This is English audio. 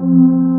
Mm-hmm.